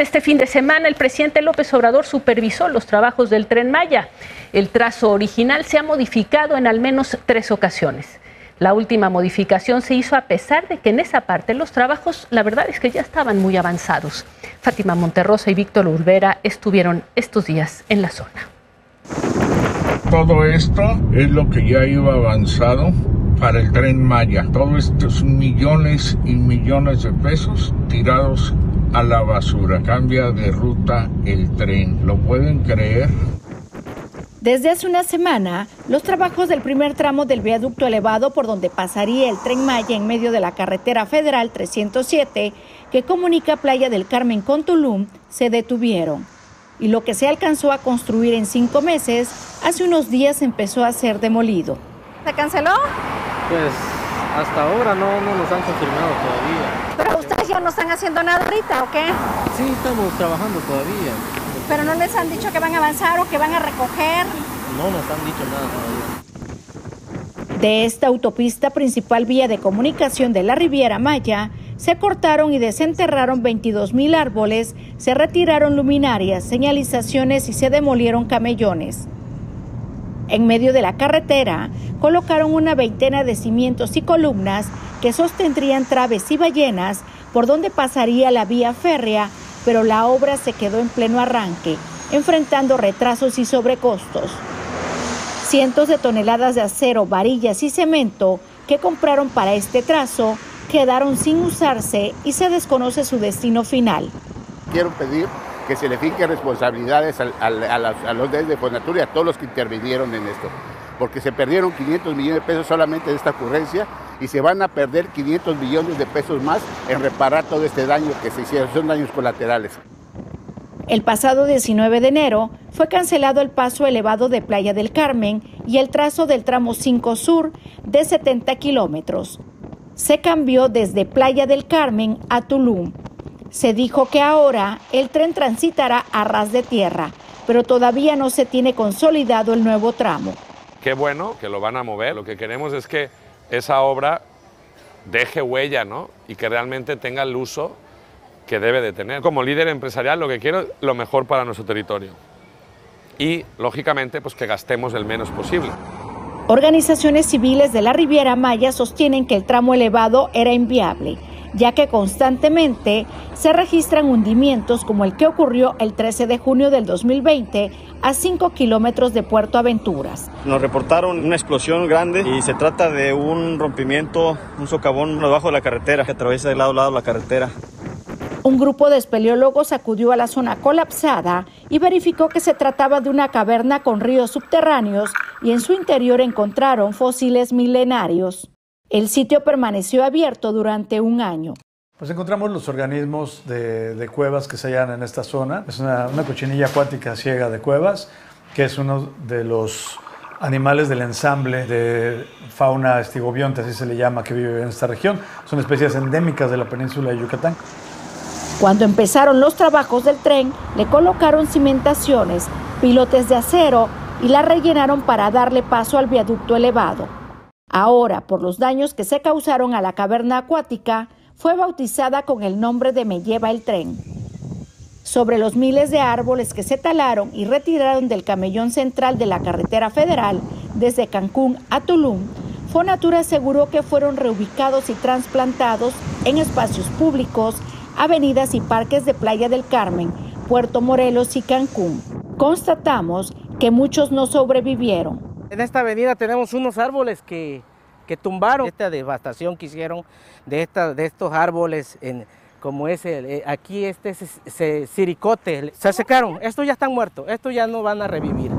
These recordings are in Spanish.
Este fin de semana el presidente López Obrador supervisó los trabajos del tren Maya. El trazo original se ha modificado en al menos tres ocasiones. La última modificación se hizo a pesar de que en esa parte los trabajos, la verdad es que ya estaban muy avanzados. Fátima Monterrosa y Víctor Urbera estuvieron estos días en la zona. Todo esto es lo que ya iba avanzado para el tren Maya. Todo estos millones y millones de pesos tirados a la basura. Cambia de ruta el tren. ¿Lo pueden creer? Desde hace una semana, los trabajos del primer tramo del viaducto elevado por donde pasaría el tren Maya en medio de la carretera federal 307 que comunica Playa del Carmen con Tulum se detuvieron. Y lo que se alcanzó a construir en cinco meses, hace unos días empezó a ser demolido. ¿Se canceló? Pues hasta ahora no, no nos han confirmado todavía. ¿Pero ustedes ya no están haciendo nada ahorita o qué? Sí, estamos trabajando todavía. ¿Pero no les han dicho que van a avanzar o que van a recoger? No nos han dicho nada todavía. De esta autopista principal vía de comunicación de la Riviera Maya, se cortaron y desenterraron 22 mil árboles, se retiraron luminarias, señalizaciones y se demolieron camellones. En medio de la carretera colocaron una veintena de cimientos y columnas que sostendrían traves y ballenas por donde pasaría la vía férrea, pero la obra se quedó en pleno arranque, enfrentando retrasos y sobrecostos. Cientos de toneladas de acero, varillas y cemento que compraron para este trazo quedaron sin usarse y se desconoce su destino final. Quiero pedir que se le finquen responsabilidades a, los de Fonatur y a todos los que intervinieron en esto, porque se perdieron 500 millones de pesos solamente de esta ocurrencia y se van a perder 500 millones de pesos más en reparar todo este daño que se hicieron, son daños colaterales. El pasado 19 de enero fue cancelado el paso elevado de Playa del Carmen y el trazo del tramo 5 Sur de 70 kilómetros. Se cambió desde Playa del Carmen a Tulum. Se dijo que ahora el tren transitará a ras de tierra, pero todavía no se tiene consolidado el nuevo tramo. Qué bueno que lo van a mover. Lo que queremos es que esa obra deje huella, ¿no? Y que realmente tenga el uso que debe de tener. Como líder empresarial lo que quiero es lo mejor para nuestro territorio. Y, lógicamente, pues que gastemos el menos posible. Organizaciones civiles de la Riviera Maya sostienen que el tramo elevado era inviable ya que constantemente se registran hundimientos como el que ocurrió el 13 de junio del 2020 a 5 kilómetros de Puerto Aventuras. Nos reportaron una explosión grande y se trata de un rompimiento, un socavón debajo de la carretera que atraviesa de lado a lado la carretera. Un grupo de espeleólogos acudió a la zona colapsada y verificó que se trataba de una caverna con ríos subterráneos y en su interior encontraron fósiles milenarios. El sitio permaneció abierto durante un año. Pues encontramos los organismos de, cuevas que se hallan en esta zona. Es una, cochinilla acuática ciega de cuevas, que es uno de los animales del ensamble de fauna estigobionte, así se le llama, que vive en esta región. Son especies endémicas de la península de Yucatán. Cuando empezaron los trabajos del tren, le colocaron cimentaciones, pilotes de acero y la rellenaron para darle paso al viaducto elevado. Ahora, por los daños que se causaron a la caverna acuática, fue bautizada con el nombre de Me lleva el tren. Sobre los miles de árboles que se talaron y retiraron del camellón central de la carretera federal desde Cancún a Tulum, Fonatura aseguró que fueron reubicados y trasplantados en espacios públicos, avenidas y parques de Playa del Carmen, Puerto Morelos y Cancún. Constatamos que muchos no sobrevivieron, en esta avenida tenemos unos árboles que, tumbaron. Esta devastación que hicieron de, de estos árboles, en, como es eh, aquí este ese, siricote, se secaron. Estos ya están muertos, estos ya no van a revivir.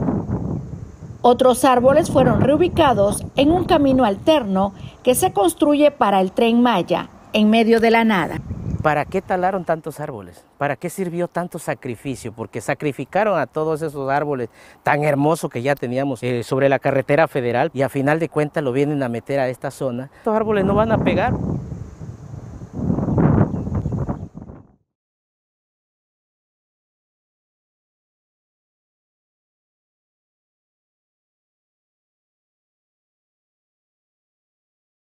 Otros árboles fueron reubicados en un camino alterno que se construye para el tren Maya, en medio de la nada. ¿Para qué talaron tantos árboles? ¿Para qué sirvió tanto sacrificio? Porque sacrificaron a todos esos árboles tan hermosos que ya teníamos eh, sobre la carretera federal y a final de cuentas lo vienen a meter a esta zona. Estos árboles no van a pegar,